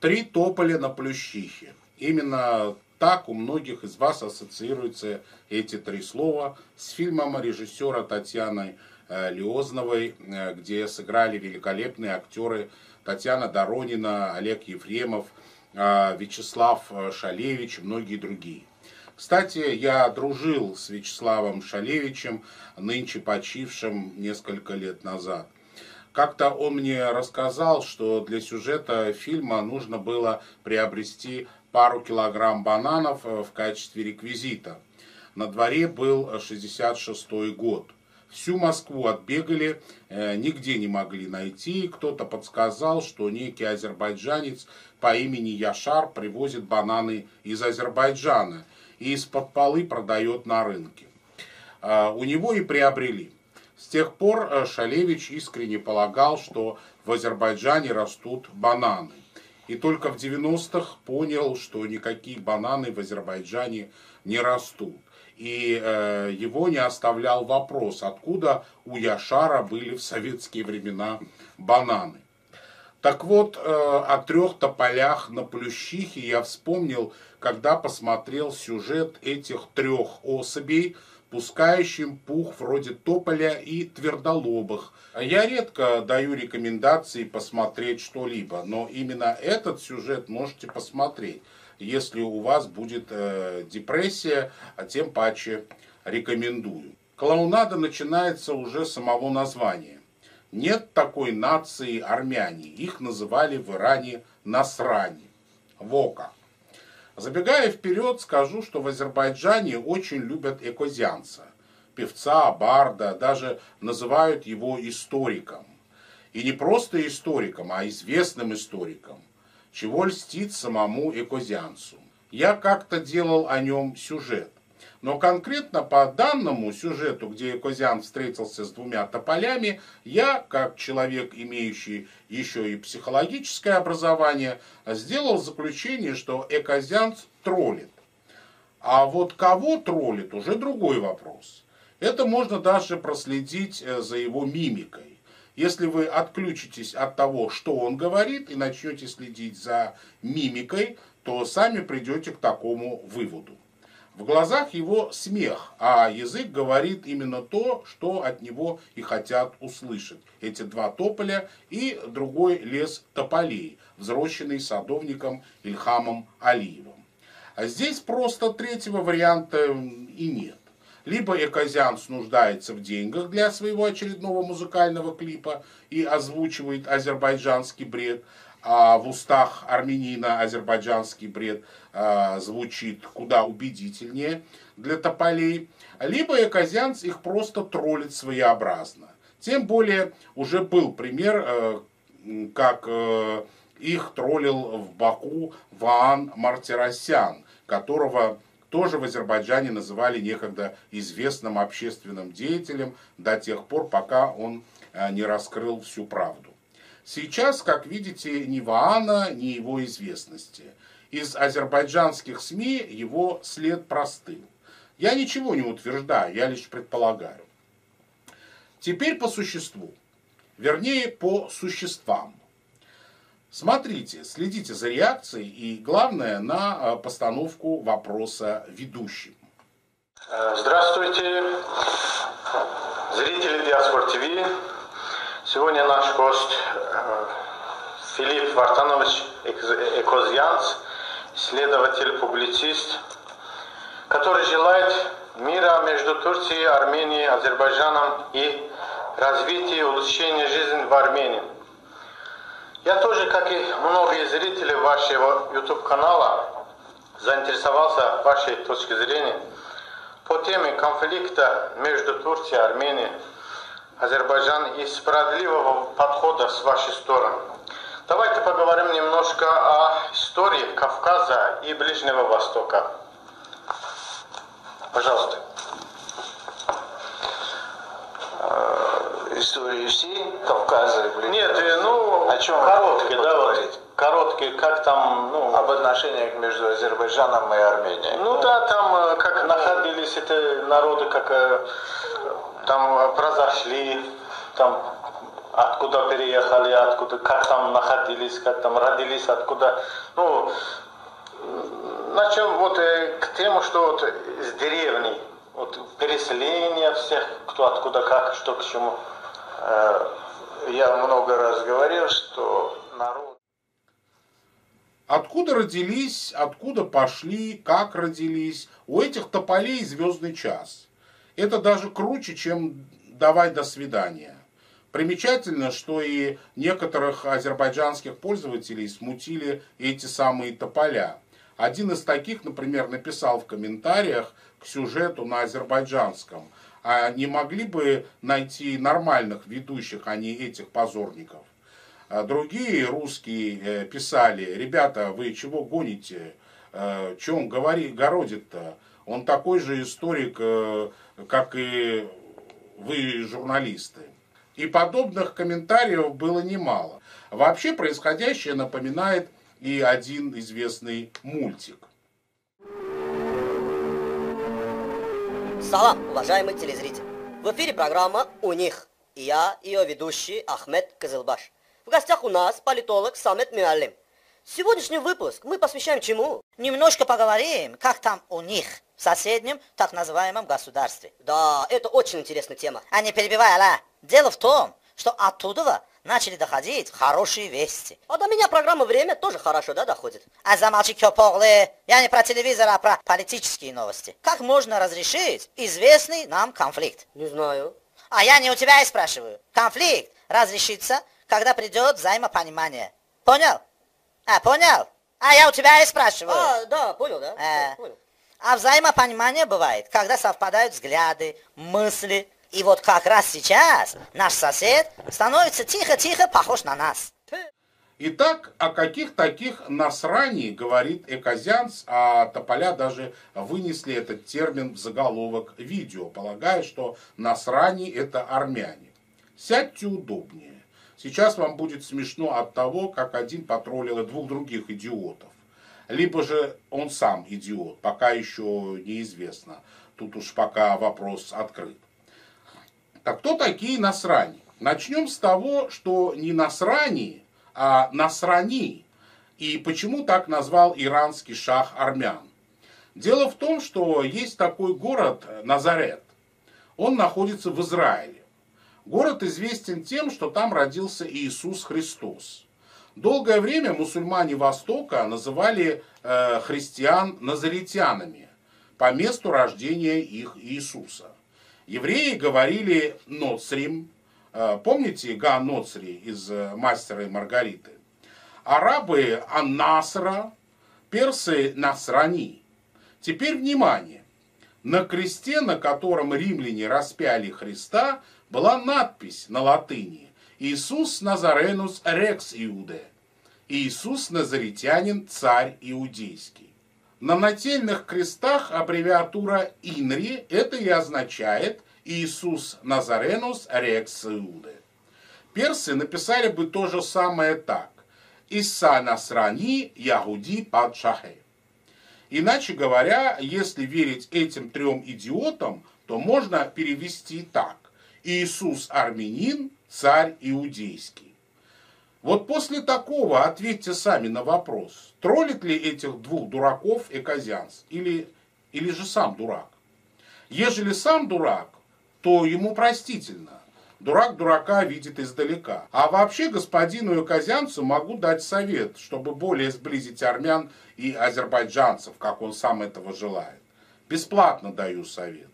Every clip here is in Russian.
Три тополя на Плющихе. Именно так у многих из вас ассоциируются эти три слова с фильмом режиссера Татьяны э, Леозновой, э, где сыграли великолепные актеры Татьяна Доронина, Олег Ефремов, э, Вячеслав Шалевич и многие другие. Кстати, я дружил с Вячеславом Шалевичем, нынче почившим несколько лет назад. Как-то он мне рассказал, что для сюжета фильма нужно было приобрести пару килограмм бананов э, в качестве реквизита. На дворе был 66 год. Всю Москву отбегали, э, нигде не могли найти. Кто-то подсказал, что некий азербайджанец по имени Яшар привозит бананы из Азербайджана и из-под полы продает на рынке. Э, у него и приобрели. С тех пор э, Шалевич искренне полагал, что в Азербайджане растут бананы. И только в 90-х понял, что никакие бананы в Азербайджане не растут. И э, его не оставлял вопрос, откуда у Яшара были в советские времена бананы. Так вот, э, о трех тополях на Плющихе я вспомнил, когда посмотрел сюжет этих трех особей – пускающим пух вроде тополя и твердолобых. Я редко даю рекомендации посмотреть что-либо, но именно этот сюжет можете посмотреть, если у вас будет э, депрессия, а тем паче рекомендую. Клоунада начинается уже с самого названия. Нет такой нации армяне, их называли в Иране насрани, вока. Забегая вперед, скажу, что в Азербайджане очень любят экозианца, певца, барда, даже называют его историком. И не просто историком, а известным историком, чего льстит самому экозианцу. Я как-то делал о нем сюжет. Но конкретно по данному сюжету, где Козян встретился с двумя тополями, я, как человек, имеющий еще и психологическое образование, сделал заключение, что Экозян троллит. А вот кого троллит, уже другой вопрос. Это можно даже проследить э, за его мимикой. Если вы отключитесь от того, что он говорит, и начнете следить за мимикой, то сами придете к такому выводу. В глазах его смех, а язык говорит именно то, что от него и хотят услышать. Эти два тополя и другой лес тополей, взрощенный садовником Ильхамом Алиевым. А здесь просто третьего варианта и нет. Либо Эказианс нуждается в деньгах для своего очередного музыкального клипа и озвучивает азербайджанский бред, а в устах армянина азербайджанский бред а, звучит куда убедительнее для тополей, либо Эказянц их просто троллит своеобразно. Тем более уже был пример, э, как э, их троллил в Баку Ваан Мартиросян, которого тоже в Азербайджане называли некогда известным общественным деятелем до тех пор, пока он э, не раскрыл всю правду. Сейчас, как видите, ни Ваана, ни его известности. Из азербайджанских СМИ его след простыл. Я ничего не утверждаю, я лишь предполагаю. Теперь по существу. Вернее, по существам. Смотрите, следите за реакцией и, главное, на а, постановку вопроса ведущим. Здравствуйте, зрители Диаспор ТВ. Сегодня наш гость э, Филипп Вартанович Экозьянц, исследователь, публицист, который желает мира между Турцией, Арменией, Азербайджаном и развития и улучшения жизни в Армении. Я тоже, как и многие зрители вашего YouTube-канала, заинтересовался вашей точки зрения по теме конфликта между Турцией и Арменией Азербайджан и справедливого подхода с вашей стороны. Давайте поговорим немножко о истории Кавказа и Ближнего Востока. Пожалуйста. Э, историю Руси, Кавказа и Ближнего Нет, э, ну, о чем короткий, да, вот, короткий, как там, ну... Об отношениях между Азербайджаном и Арменией. Ну, ну да, там э, как находились эти народы, как там произошли, там откуда переехали, откуда, как там находились, как там родились, откуда. Ну, начнем вот э, к тему, что вот с деревни, вот переселение всех, кто откуда, как, что к чему. Э, я много раз говорил, что народ... Откуда родились, откуда пошли, как родились. У этих тополей звездный час. Это даже круче, чем «давай до свидания». Примечательно, что и некоторых азербайджанских пользователей смутили эти самые тополя. Один из таких, например, написал в комментариях к сюжету на азербайджанском, а не могли бы найти нормальных ведущих, а не этих позорников. А другие русские э, писали, ребята, вы чего гоните, э, что он говорит, городит-то, он такой же историк, э, как и вы, журналисты. И подобных комментариев было немало. Вообще происходящее напоминает и один известный мультик. Салам, уважаемый телезритель. В эфире программа «У них». И я, ее ведущий Ахмед Кызылбаш. В гостях у нас политолог Самет Мюаллим. Сегодняшний выпуск мы посвящаем чему? Немножко поговорим, как там у них в соседнем так называемом государстве. Да, это очень интересная тема. А не перебивай, Алла. Дело в том, что оттуда начали доходить хорошие вести. А до меня программа «Время» тоже хорошо, да, доходит? А замолчи, Кёпоглы. Я не про телевизор, а про политические новости. Как можно разрешить известный нам конфликт? Не знаю. А я не у тебя и спрашиваю. Конфликт разрешится, когда придет взаимопонимание. Понял? А, понял? А я у тебя и спрашиваю. А, да, понял, да? Э, понял. А взаимопонимание бывает, когда совпадают взгляды, мысли. И вот как раз сейчас наш сосед становится тихо-тихо похож на нас. Итак, о каких таких насраний говорит Эказянц, а Тополя даже вынесли этот термин в заголовок видео, полагая, что насрани это армяне. Сядьте удобнее. Сейчас вам будет смешно от того, как один потроллил двух других идиотов. Либо же он сам идиот, пока еще неизвестно. Тут уж пока вопрос открыт. Так кто такие насрани? Начнем с того, что не насрани, а насрани. И почему так назвал иранский шах армян? Дело в том, что есть такой город Назарет. Он находится в Израиле. Город известен тем, что там родился Иисус Христос. Долгое время мусульмане Востока называли э, христиан назаритянами по месту рождения их Иисуса. Евреи говорили Ноцрим, э, помните Га Ноцри из э, «Мастера и Маргариты»? Арабы Аннасра, персы Насрани. Теперь внимание. На кресте, на котором римляне распяли Христа, была надпись на латыни Иисус Назаренус Рекс Иуде. Иисус Назаритянин, царь иудейский. На нательных крестах аббревиатура ИНРИ это и означает Иисус Назаренус Рекс Иуде. Персы написали бы то же самое так. Иса Насрани Ягуди Падшахе. Иначе говоря, если верить этим трем идиотам, то можно перевести так. Иисус армянин, царь иудейский. Вот после такого ответьте сами на вопрос, троллит ли этих двух дураков Эказианс или, или же сам дурак. Ежели сам дурак, то ему простительно. Дурак дурака видит издалека. А вообще господину Эказианцу могу дать совет, чтобы более сблизить армян и азербайджанцев, как он сам этого желает. Бесплатно даю совет.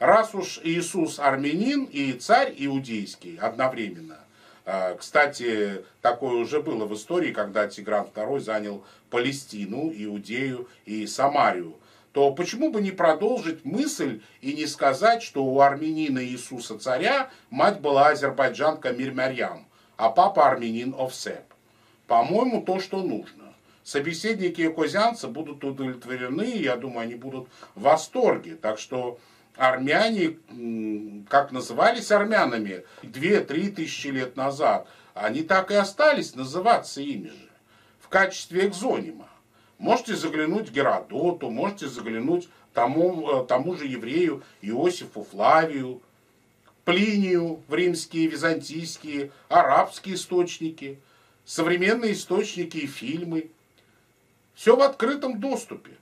Раз уж Иисус армянин и царь иудейский одновременно, а, кстати, такое уже было в истории, когда Тигран II занял Палестину, Иудею и Самарию, то почему бы не продолжить мысль и не сказать, что у армянина Иисуса царя мать была азербайджанка Мирмарьям, а папа армянин Овсеп? По-моему, то, что нужно. Собеседники козянца будут удовлетворены, я думаю, они будут в восторге. Так что армяне, как назывались армянами 2-3 тысячи лет назад, они так и остались называться ими же, в качестве экзонима. Можете заглянуть Геродоту, можете заглянуть тому, э, тому же еврею Иосифу Флавию. Плинию в римские, византийские, арабские источники, современные источники и фильмы. Все в открытом доступе.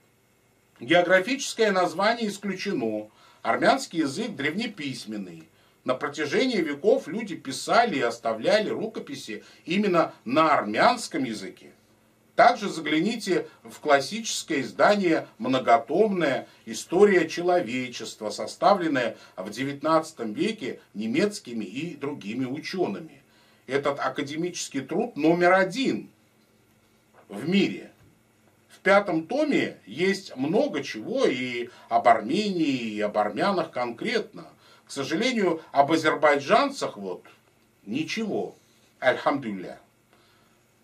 Географическое название исключено. Армянский язык древнеписьменный. На протяжении веков люди писали и оставляли рукописи именно на армянском языке. Также загляните в классическое издание «Многотомная история человечества», составленное в XIX веке немецкими и другими учеными. Этот академический труд номер один в мире. В пятом томе есть много чего и об Армении, и об армянах конкретно. К сожалению, об азербайджанцах вот ничего. Альхамдулля.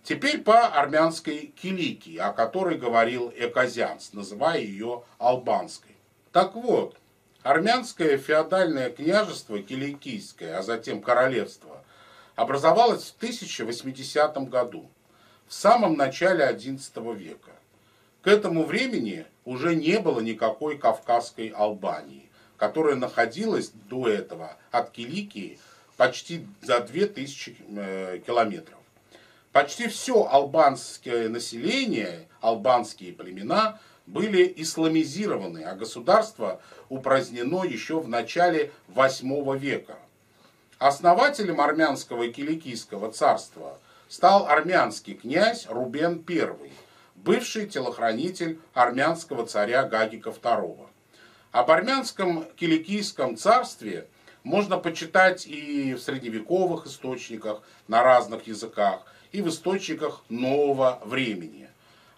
Теперь по армянской киликии, о которой говорил Эказянс, называя ее албанской. Так вот, армянское феодальное княжество киликийское, а затем королевство, образовалось в 1080 году, в самом начале XI века. К этому времени уже не было никакой Кавказской Албании, которая находилась до этого от Киликии почти за 2000 э, километров. Почти все албанское население, албанские племена были исламизированы, а государство упразднено еще в начале VIII века. Основателем армянского и киликийского царства стал армянский князь Рубен I, бывший телохранитель армянского царя Гагика II. Об армянском киликийском царстве можно почитать и в средневековых источниках на разных языках, и в источниках нового времени.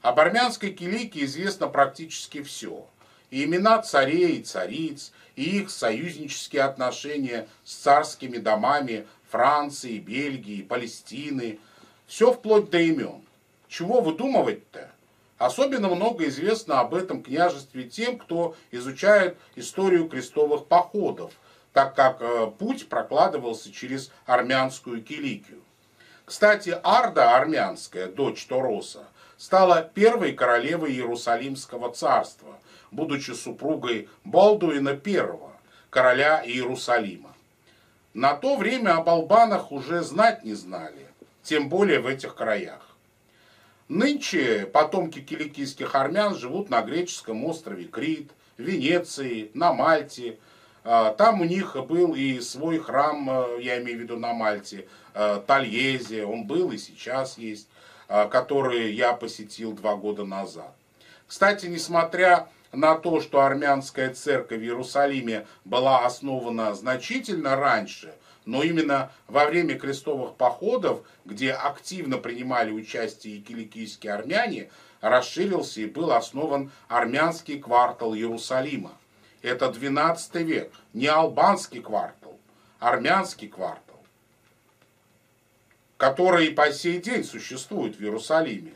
Об армянской Килике известно практически все. И имена царей и цариц, и их союзнические отношения с царскими домами Франции, Бельгии, Палестины. Все вплоть до имен. Чего выдумывать-то? Особенно много известно об этом княжестве тем, кто изучает историю крестовых походов, так как э, путь прокладывался через армянскую Киликию. Кстати, Арда армянская, дочь Тороса, стала первой королевой Иерусалимского царства, будучи супругой Балдуина I, короля Иерусалима. На то время об албанах уже знать не знали, тем более в этих краях. Нынче потомки киликийских армян живут на греческом острове Крит, Венеции, на Мальте. А, там у них был и свой храм, э, я имею в виду на Мальте, Э, Тольезе, он был и сейчас есть, э, который я посетил два года назад. Кстати, несмотря на то, что армянская церковь в Иерусалиме была основана значительно раньше, но именно во время крестовых походов, где активно принимали участие и киликийские армяне, расширился и был основан армянский квартал Иерусалима. Это 12 век, не албанский квартал, армянский квартал которые по сей день существуют в Иерусалиме,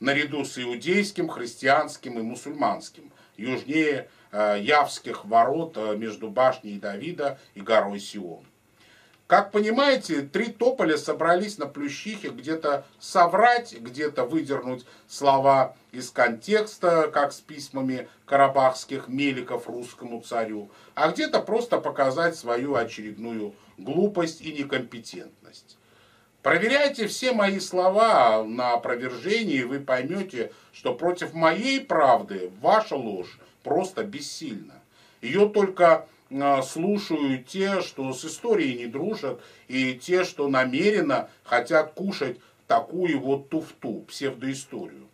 наряду с иудейским, христианским и мусульманским, южнее э, Явских ворот э, между башней Давида и горой Сион. Как понимаете, три тополя собрались на Плющихе где-то соврать, где-то выдернуть слова из контекста, как с письмами карабахских меликов русскому царю, а где-то просто показать свою очередную глупость и некомпетентность. Проверяйте все мои слова на опровержение, и вы поймете, что против моей правды ваша ложь просто бессильна. Ее только слушают те, что с историей не дружат, и те, что намеренно хотят кушать такую вот туфту, псевдоисторию.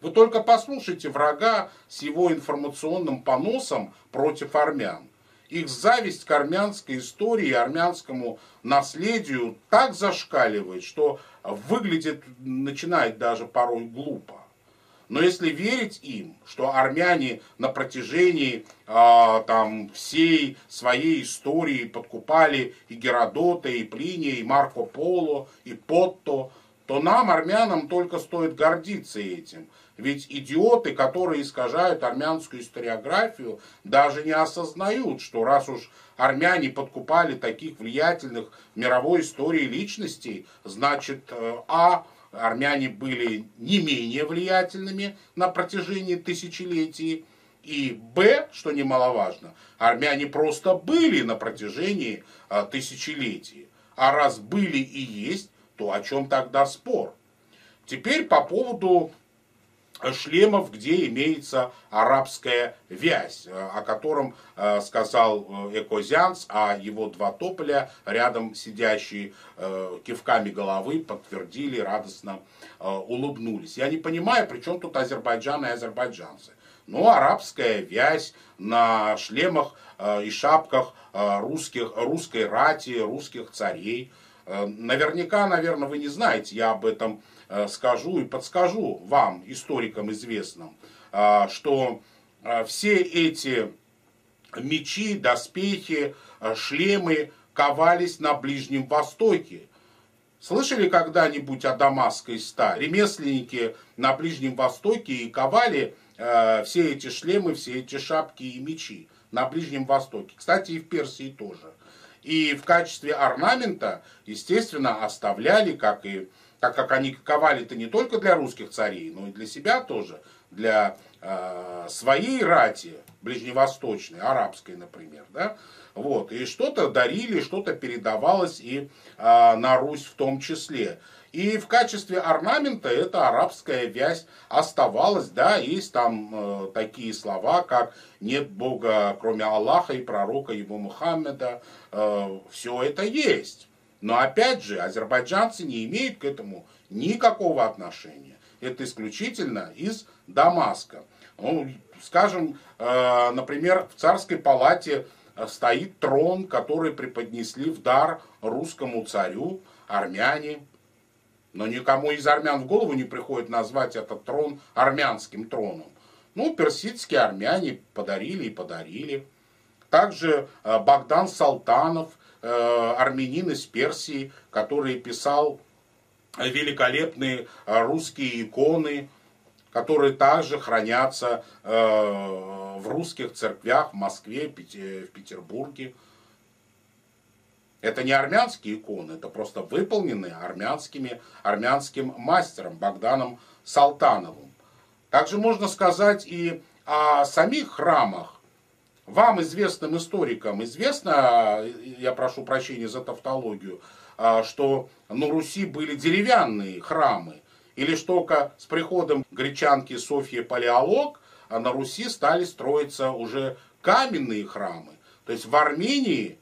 Вы только послушайте врага с его информационным поносом против армян. Их зависть к армянской истории и армянскому наследию так зашкаливает, что выглядит, начинает даже порой глупо. Но если верить им, что армяне на протяжении э, там, всей своей истории подкупали и Геродота, и Плиния, и Марко Поло, и Потто, то нам, армянам, только стоит гордиться этим – ведь идиоты, которые искажают армянскую историографию, даже не осознают, что раз уж армяне подкупали таких влиятельных в мировой истории личностей, значит, э, а, армяне были не менее влиятельными на протяжении тысячелетий, И Б, что немаловажно, армяне просто были на протяжении а, тысячелетий. А раз были и есть, то о чем тогда спор? Теперь по поводу шлемов, где имеется арабская вязь, о котором э, сказал э, Экозианс, а его два тополя, рядом сидящие э, кивками головы, подтвердили, радостно улыбнулись. Я не понимаю, при чем тут Азербайджан и азербайджанцы. Но арабская вязь на шлемах и шапках русских, русской рати, русских царей. Наверняка, наверное, вы не знаете, я об этом Э, скажу и подскажу вам, историкам известным, э, что э, все эти мечи, доспехи, шлемы ковались на Ближнем Востоке. Слышали когда-нибудь о Дамасской ста? Ремесленники на Ближнем Востоке и ковали все эти шлемы, все эти шапки и мечи на Ближнем Востоке. Кстати, и в Персии тоже. И в качестве орнамента, естественно, оставляли, как и так как они ковали-то не только для русских царей, но и для себя тоже, для э, своей рати, ближневосточной, арабской, например, да, вот, и что-то дарили, что-то передавалось и э, на Русь в том числе. И в качестве орнамента эта арабская вязь оставалась, да, есть там э, такие слова, как «нет Бога, кроме Аллаха и пророка его Мухаммеда», э, все это есть. Но опять же, азербайджанцы не имеют к этому никакого отношения. Это исключительно из Дамаска. Ну, скажем, э, например, в царской палате э, стоит трон, который преподнесли в дар русскому царю армяне. Но никому из армян в голову не приходит назвать этот трон армянским троном. Ну, персидские армяне подарили и подарили. Также э, Богдан Салтанов – армянин из Персии, который писал великолепные э, русские иконы, которые также хранятся э, в русских церквях в Москве, в Петербурге. Это не армянские иконы, это просто выполненные армянскими, армянским мастером Богданом Салтановым. Также можно сказать и о самих храмах вам, известным историкам, известно, я прошу прощения за тавтологию, а, что на Руси были деревянные храмы, или что только с приходом гречанки Софьи Палеолог а на Руси стали строиться уже каменные храмы. То есть в Армении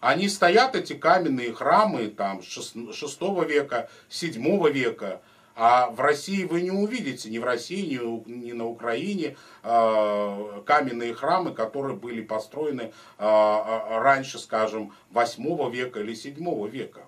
они стоят, эти каменные храмы, там, 6 века, 7 века, а в России вы не увидите, ни в России, ни, ни на Украине э, каменные храмы, которые были построены э, раньше, скажем, 8 века или 7 века.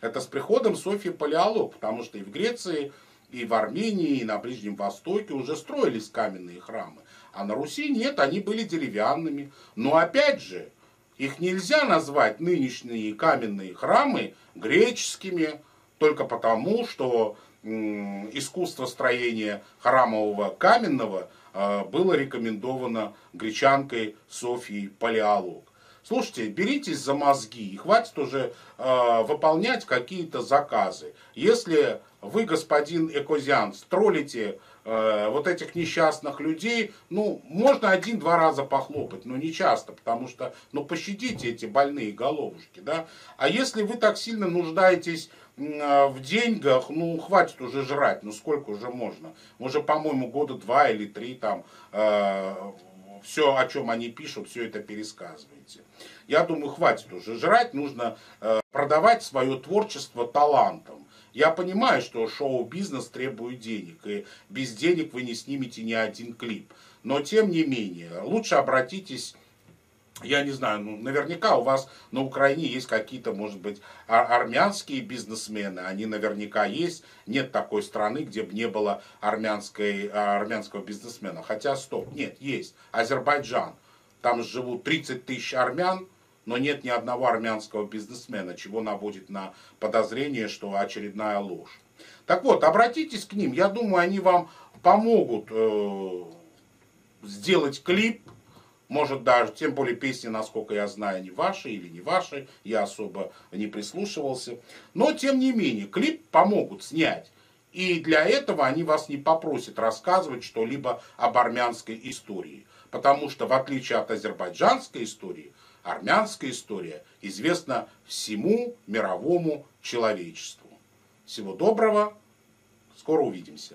Это с приходом Софьи Палеолог, потому что и в Греции, и в Армении, и на Ближнем Востоке уже строились каменные храмы. А на Руси нет, они были деревянными. Но опять же, их нельзя назвать нынешние каменные храмы греческими, только потому, что искусство строения храмового каменного а, было рекомендовано гречанкой Софьей Палеолог. Слушайте, беритесь за мозги и хватит уже э, выполнять какие-то заказы. Если вы, господин Экозиан, троллите э, вот этих несчастных людей, ну, можно один-два раза похлопать, но не часто, потому что, ну, пощадите эти больные головушки, да. А если вы так сильно нуждаетесь в деньгах, ну, хватит уже жрать, ну, сколько уже можно. Уже, по-моему, года два или три там э, а, все, о чем они пишут, все это пересказываете. Я думаю, хватит уже жрать, нужно э, продавать свое творчество талантом. Я понимаю, что шоу-бизнес требует денег, и без денег вы не снимете ни один клип. Но, тем не менее, лучше обратитесь я не знаю, ну, наверняка у вас на Украине есть какие-то, может быть, армянские бизнесмены, они наверняка есть. Нет такой страны, где бы не было армянской, армянского бизнесмена. Хотя, стоп, нет, есть. Азербайджан. Там живут 30 тысяч армян, но нет ни одного армянского бизнесмена, чего наводит на подозрение, что очередная ложь. Так вот, обратитесь к ним, я думаю, они вам помогут э, сделать клип, может даже, тем более песни, насколько я знаю, не ваши или не ваши, я особо не прислушивался. Но тем не менее, клип помогут снять. И для этого они вас не попросят рассказывать что-либо об армянской истории. Потому что в отличие от азербайджанской истории, армянская история известна всему мировому человечеству. Всего доброго, скоро увидимся.